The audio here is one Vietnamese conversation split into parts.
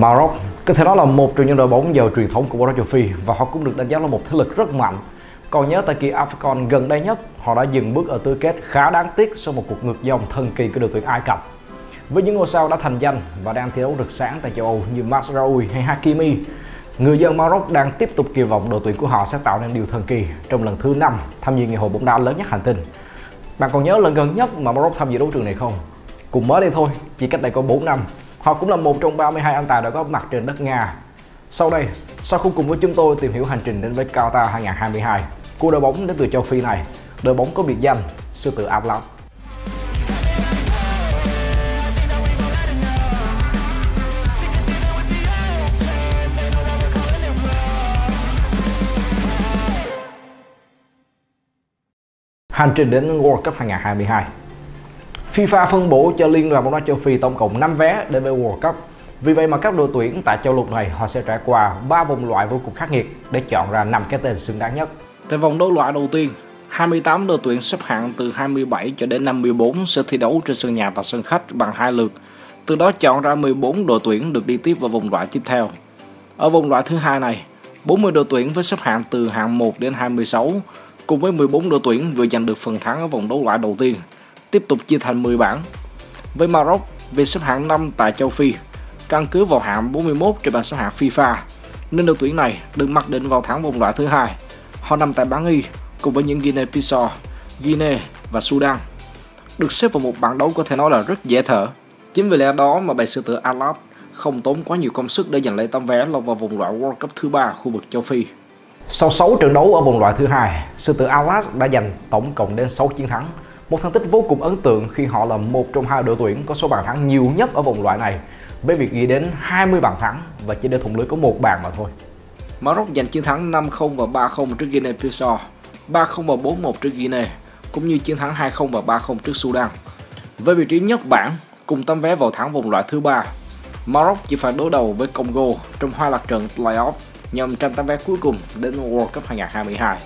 Maroc có thể nói là một trong những đội bóng giàu truyền thống của bóng đá châu Phi và họ cũng được đánh giá là một thế lực rất mạnh. Còn nhớ tại kỳ AFCON gần đây nhất, họ đã dừng bước ở tứ kết khá đáng tiếc sau một cuộc ngược dòng thần kỳ của đội tuyển Ai Cập. Với những ngôi sao đã thành danh và đang thi đấu rực sáng tại châu Âu như Masraoui hay Hakimi, người dân Maroc đang tiếp tục kỳ vọng đội tuyển của họ sẽ tạo nên điều thần kỳ trong lần thứ 5 tham dự ngày hội bóng đá lớn nhất hành tinh. Bạn còn nhớ lần gần nhất mà Maroc tham dự đấu trường này không? Cùng mới đây thôi, chỉ cách đây có 4 năm, họ cũng là một trong 32 anh tài đã có mặt trên đất Nga. Sau đây, sau khi cùng với chúng tôi tìm hiểu hành trình đến với Qatar 2022 của đội bóng đến từ châu Phi này, đội bóng có biệt danh Sư tử Atlas. Hành trình đến World Cup 2022 FIFA phân bổ cho Liên đoàn bóng đá châu Phi tổng cộng 5 vé để về World Cup. Vì vậy mà các đội tuyển tại châu lục này họ sẽ trải qua 3 vòng loại vô cùng khắc nghiệt để chọn ra 5 cái tên xứng đáng nhất. Tại vòng đấu loại đầu tiên, 28 đội tuyển xếp hạng từ 27 cho đến 54 sẽ thi đấu trên sân nhà và sân khách bằng hai lượt. Từ đó chọn ra 14 đội tuyển được đi tiếp vào vòng loại tiếp theo. Ở vòng loại thứ hai này, 40 đội tuyển với xếp hạng từ hạng 1 đến 26 cùng với 14 đội tuyển vừa giành được phần thắng ở vòng đấu loại đầu tiên, tiếp tục chia thành 10 bảng. Với Maroc về xếp hạng 5 tại châu Phi, căn cứ vào hạng 41 trên bảng xếp hạng FIFA, nên đội tuyển này được mặc định vào thắng vòng loại thứ hai. Họ nằm tại bảng Y cùng với những Guinea-Bissau, Guinea và Sudan. Được xếp vào một bảng đấu có thể nói là rất dễ thở. Chính vì lẽ đó mà bài sư tử Atlas không tốn quá nhiều công sức để giành lấy tấm vé lọt vào vòng loại World Cup thứ ba khu vực châu Phi. Sau 6 trận đấu ở vòng loại thứ hai, sư tử Atlas đã giành tổng cộng đến 6 chiến thắng. Một thành tích vô cùng ấn tượng khi họ là một trong hai đội tuyển có số bàn thắng nhiều nhất ở vòng loại này, với việc ghi đến 20 bàn thắng và chỉ để thủng lưới có một bàn mà thôi. Maroc giành chiến thắng 5-0 và 3-0 trước Guinea-Bissau, 3-0 và 4-1 trước Guinea, cũng như chiến thắng 2-0 và 3-0 trước Sudan. Với vị trí nhất bảng cùng tấm vé vào thắng vòng loại thứ ba, Maroc chỉ phải đối đầu với Congo trong hai lượt trận playoff nhằm tranh tấm vé cuối cùng đến World Cup 2022.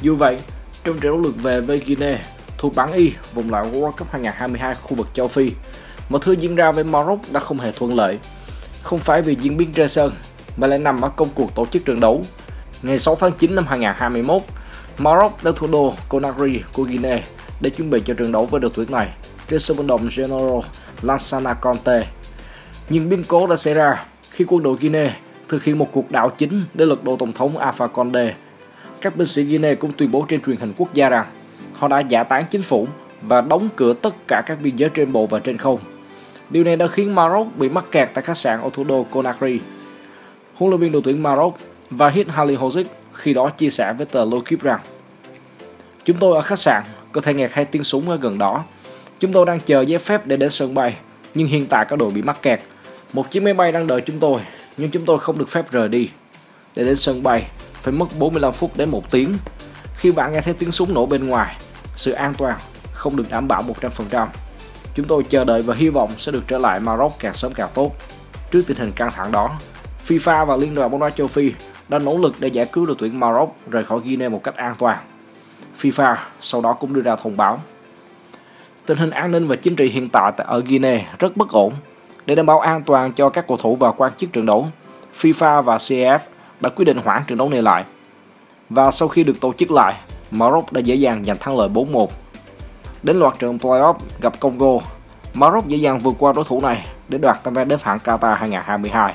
Dù vậy, trong trận đấu lượt về với Guinea thuộc bảng Y vòng loại World Cup 2022 khu vực châu Phi, mọi thứ diễn ra với Maroc đã không hề thuận lợi. Không phải vì diễn biến trên sân, mà lại nằm ở công cuộc tổ chức trận đấu. Ngày 6 tháng 9 năm 2021, Maroc đã thủ đô Conakry của Guinea để chuẩn bị cho trận đấu với đội tuyển này trên sân vận động General Lansana Conte. Nhưng biến cố đã xảy ra khi quân đội Guinea thực hiện một cuộc đảo chính để lật đổ tổng thống Alpha Conde. Các binh sĩ Guinea cũng tuyên bố trên truyền hình quốc gia rằng họ đã giả tán chính phủ và đóng cửa tất cả các biên giới trên bộ và trên không. Điều này đã khiến Maroc bị mắc kẹt tại khách sạn ở thủ đô Conakry. Huấn luyện viên đội tuyển Maroc Vahid Halilhodzic khi đó chia sẻ với tờ L'Equipe rằng Chúng tôi ở khách sạn, có thể nghe hai tiếng súng ở gần đó. Chúng tôi đang chờ giấy phép để đến sân bay, nhưng hiện tại các đội bị mắc kẹt. Một chiếc máy bay đang đợi chúng tôi, nhưng chúng tôi không được phép rời đi. Để đến sân bay, phải mất 45 phút đến 1 tiếng. Khi bạn nghe thấy tiếng súng nổ bên ngoài, sự an toàn không được đảm bảo 100%. Chúng tôi chờ đợi và hy vọng sẽ được trở lại Maroc càng sớm càng tốt. Trước tình hình căng thẳng đó, FIFA và Liên đoàn bóng đá châu Phi đã nỗ lực để giải cứu đội tuyển Maroc rời khỏi Guinea một cách an toàn. FIFA sau đó cũng đưa ra thông báo. Tình hình an ninh và chính trị hiện tại tại ở Guinea rất bất ổn. Để đảm bảo an toàn cho các cầu thủ và quan chức trận đấu, FIFA và CAF đã quyết định hoãn trận đấu này lại. Và sau khi được tổ chức lại, Maroc đã dễ dàng giành thắng lợi 4-1. Đến loạt trận playoff gặp Congo, Maroc dễ dàng vượt qua đối thủ này để đoạt tấm vé đến hạng Qatar 2022.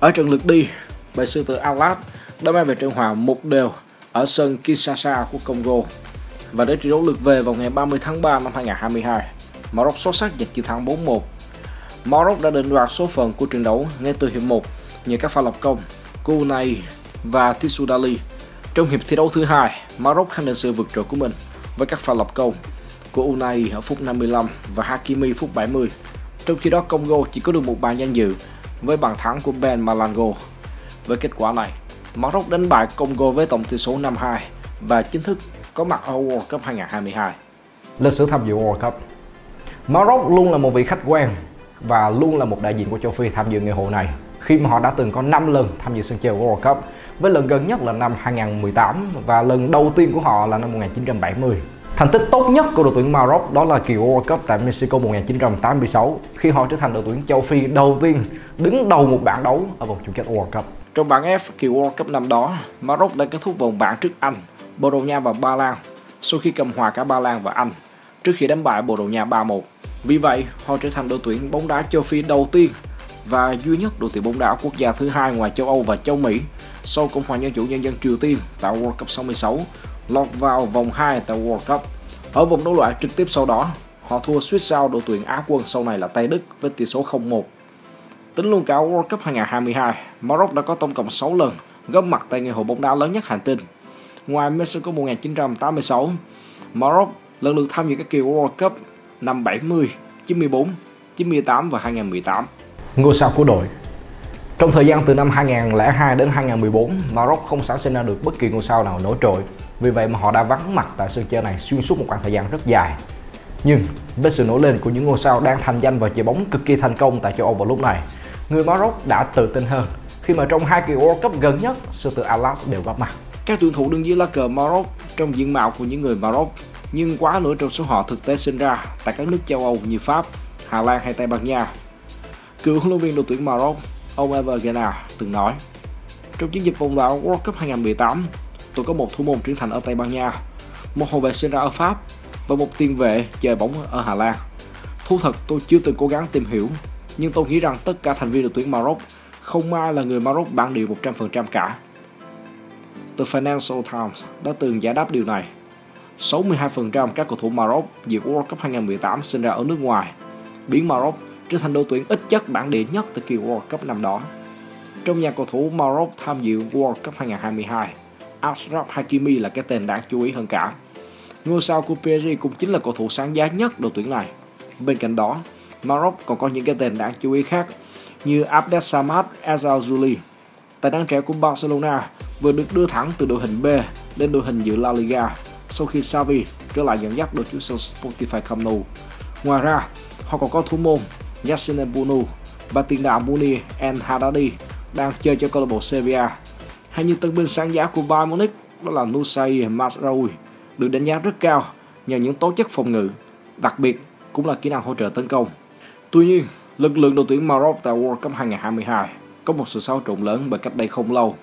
Ở trận lượt đi, bài sư tử Alat đã mang về trận hòa một đều ở sân Kinshasa của Congo. Và đến trận đấu lượt về vào ngày 30 tháng 3 năm 2022, Maroc xuất sắc giành chiến thắng 4-1. Maroc đã định đoạt số phận của trận đấu ngay từ hiệp 1 nhờ các pha lập công của Unai và Tissoudali. Trong hiệp thi đấu thứ hai, Maroc khẳng định sự vượt trội của mình với các pha lập công của Unai ở phút 55 và Hakimi phút 70. Trong khi đó Congo chỉ có được một bàn danh dự với bàn thắng của Ben Malango. Với kết quả này, Maroc đánh bại Congo với tổng tỷ số 5-2 và chính thức có mặt ở World Cup 2022. Lịch sử tham dự World Cup Maroc luôn là một vị khách quen và luôn là một đại diện của châu Phi tham dự ngày hội này khi mà họ đã từng có 5 lần tham dự sân chơi World Cup với lần gần nhất là năm 2018 và lần đầu tiên của họ là năm 1970. Thành tích tốt nhất của đội tuyển Maroc đó là kỳ World Cup tại Mexico 1986 khi họ trở thành đội tuyển châu Phi đầu tiên đứng đầu một bảng đấu ở vòng chung kết World Cup. Trong bảng F kỳ World Cup năm đó, Maroc đã kết thúc vòng bảng trước Anh, Bồ Đào Nha và Ba Lan sau khi cầm hòa cả Ba Lan và Anh trước khi đánh bại Bồ Đào Nha 3-1. Vì vậy, họ trở thành đội tuyển bóng đá châu Phi đầu tiên và duy nhất đội tuyển bóng đá quốc gia thứ hai ngoài châu Âu và châu Mỹ sau Cộng hòa Dân chủ Nhân dân Triều Tiên tại World Cup 66 lọt vào vòng 2 tại World Cup. Ở vòng đấu loại trực tiếp sau đó, họ thua suýt sao đội tuyển Á quân sau này là Tây Đức với tỷ số 0-1. Tính luôn cả World Cup 2022, Maroc đã có tổng cộng 6 lần góp mặt tại ngày hội bóng đá lớn nhất hành tinh. Ngoài Mexico 1986, Maroc lần lượt tham dự các kỳ World Cup năm 70, 94, 98 và 2018. Ngôi sao của đội trong thời gian từ năm 2002 đến 2014, Maroc không sản sinh ra được bất kỳ ngôi sao nào nổi trội. Vì vậy mà họ đã vắng mặt tại sân chơi này xuyên suốt một khoảng thời gian rất dài. Nhưng với sự nổi lên của những ngôi sao đang thành danh và chơi bóng cực kỳ thành công tại châu Âu vào lúc này, người Maroc đã tự tin hơn khi mà trong hai kỳ World Cup gần nhất, sư tử Alas đều góp mặt. Các tuyển thủ đứng dưới lá cờ Maroc trong diện mạo của những người Maroc, nhưng quá nửa trong số họ thực tế sinh ra tại các nước châu Âu như Pháp, Hà Lan hay Tây Ban Nha. Cựu huấn luyện viên đội tuyển Maroc, ông Evergena từng nói: Trong chiến dịch vòng loại World Cup 2018, tôi có một thủ môn trưởng thành ở Tây Ban Nha, một hậu vệ sinh ra ở Pháp và một tiền vệ chơi bóng ở Hà Lan. Thú thật tôi chưa từng cố gắng tìm hiểu, nhưng tôi nghĩ rằng tất cả thành viên đội tuyển Maroc không ai là người Maroc bản địa 100% cả. The Financial Times đã từng giải đáp điều này. 62% các cầu thủ Maroc dự World Cup 2018 sinh ra ở nước ngoài, biến Maroc trở thành đội tuyển ít chất bản địa nhất từ kỳ World Cup năm đó. Trong nhà cầu thủ Maroc tham dự World Cup 2022, Ashraf Hakimi là cái tên đáng chú ý hơn cả. Ngôi sao của PSG cũng chính là cầu thủ sáng giá nhất đội tuyển này. Bên cạnh đó, Maroc còn có những cái tên đáng chú ý khác như Abdesamad Azazuli, tài năng trẻ của Barcelona vừa được đưa thẳng từ đội hình B lên đội hình dự La Liga sau khi Xavi trở lại dẫn dắt đội chủ sân Spotify Camp Nou. Ngoài ra, họ còn có thủ môn Yassine Bounou và tiền đạo Muni El Haddadi đang chơi cho câu lạc bộ Sevilla. Hay như tân binh sáng giá của Bayern Munich đó là Nusay Mazraoui được đánh giá rất cao nhờ những tố chất phòng ngự, đặc biệt cũng là kỹ năng hỗ trợ tấn công. Tuy nhiên, lực lượng đội tuyển Maroc tại World Cup 2022 có một sự xáo trộn lớn bởi cách đây không lâu.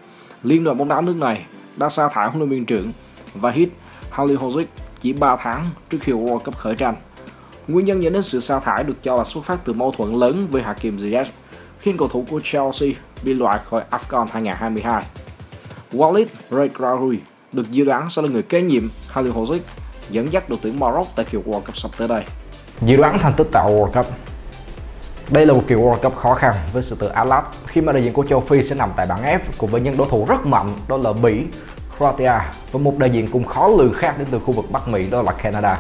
Liên đoàn bóng đá nước này đã sa thải huấn luyện viên trưởng và hit Halilhodzic chỉ 3 tháng trước khi World Cup khởi tranh. Nguyên nhân dẫn đến sự sa thải được cho là xuất phát từ mâu thuẫn lớn với Hakim Ziyech, khi cầu thủ của Chelsea bị loại khỏi AFCON 2022. Walid Regragui được dự đoán sẽ là người kế nhiệm Halilhodzic dẫn dắt đội tuyển Maroc tại kỳ World Cup sắp tới đây. Dự đoán thành tích tại World Cup đây là một kỳ World Cup khó khăn với sự tự Atlas khi mà đại diện của châu Phi sẽ nằm tại bảng F cùng với những đối thủ rất mạnh đó là Bỉ, Croatia và một đại diện cùng khó lường khác đến từ khu vực Bắc Mỹ đó là Canada.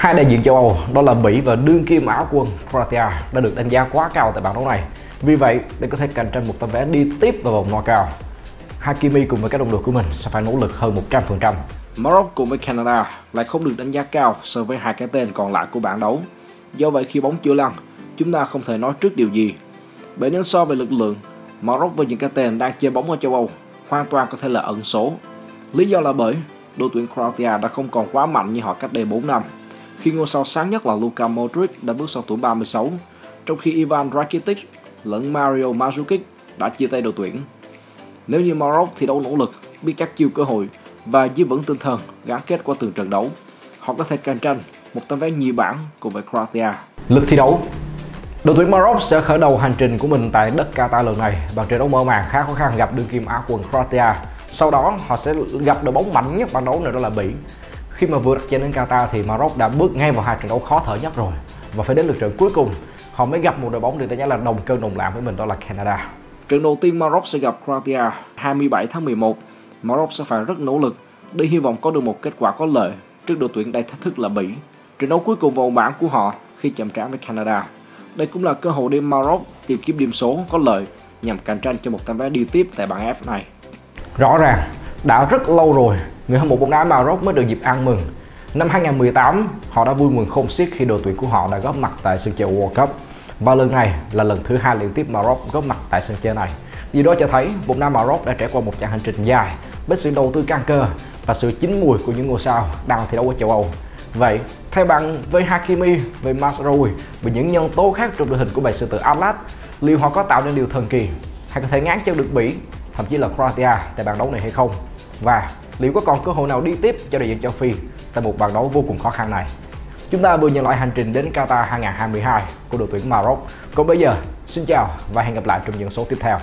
Hai đại diện châu Âu đó là mỹ và đương kim Á quân Croatia đã được đánh giá quá cao tại bảng đấu này. Vì vậy, để có thể cạnh tranh một tấm vé đi tiếp vào vòng knockout, Hakimi cùng với các đồng đội của mình sẽ phải nỗ lực hơn 100%. Maroc cùng với Canada lại không được đánh giá cao so với hai cái tên còn lại của bảng đấu. Do vậy khi bóng chưa lăn, chúng ta không thể nói trước điều gì. Bởi nếu so về lực lượng, Maroc với những cái tên đang chơi bóng ở châu Âu hoàn toàn có thể là ẩn số. Lý do là bởi đội tuyển Croatia đã không còn quá mạnh như họ cách đây 4 năm. Khi ngôi sao sáng nhất là Luka Modric đã bước sang tuổi 36, trong khi Ivan Rakitic lẫn Mario Mandzukic đã chia tay đội tuyển. Nếu như Maroc thi đấu nỗ lực, biết chắc chiêu cơ hội và giữ vững tinh thần gắn kết qua từng trận đấu, họ có thể cạnh tranh một tấm vé nhì bảng cùng với Croatia. Lực thi đấu Đội tuyển Maroc sẽ khởi đầu hành trình của mình tại đất Qatar lần này bằng trận đấu mở màn khá khó khăn gặp đương kim Á quân Croatia. Sau đó họ sẽ gặp đội bóng mạnh nhất bảng đấu này đó là Bỉ. Khi mà vừa đặt chân đến Qatar thì Maroc đã bước ngay vào hai trận đấu khó thở nhất rồi và phải đến lượt trận cuối cùng họ mới gặp một đội bóng được đánh giá là đồng cân đồng lãm với mình đó là Canada. Trận đầu tiên Maroc sẽ gặp Croatia 27 tháng 11. Maroc sẽ phải rất nỗ lực để hy vọng có được một kết quả có lợi trước đội tuyển đầy thách thức là Bỉ. Trận đấu cuối cùng vòng bảng của họ khi chạm trán với Canada. Đây cũng là cơ hội để Maroc tìm kiếm điểm số có lợi nhằm cạnh tranh cho một tấm vé đi tiếp tại bảng F này. Rõ ràng, đã rất lâu rồi người hâm mộ bóng đá Maroc mới được dịp ăn mừng. Năm 2018, họ đã vui mừng không xiết khi đội tuyển của họ đã góp mặt tại sân chơi World Cup. Và lần này là lần thứ hai liên tiếp Maroc góp mặt tại sân chơi này. Điều đó cho thấy bóng đá Maroc đã trải qua một chặng hành trình dài với sự đầu tư căng cơ và sự chín mùi của những ngôi sao đang thi đấu ở châu Âu. Vậy, theo bạn với Hakimi, với Mazraoui và những nhân tố khác trong đội hình của bài sư tử Atlas, liệu họ có tạo nên điều thần kỳ hay có thể ngán chân được Bỉ, thậm chí là Croatia tại bảng đấu này hay không? Và liệu có còn cơ hội nào đi tiếp cho đại diện châu Phi tại một bàn đấu vô cùng khó khăn này? Chúng ta vừa nhận lại hành trình đến Qatar 2022 của đội tuyển Maroc. Còn bây giờ, xin chào và hẹn gặp lại trong những số tiếp theo.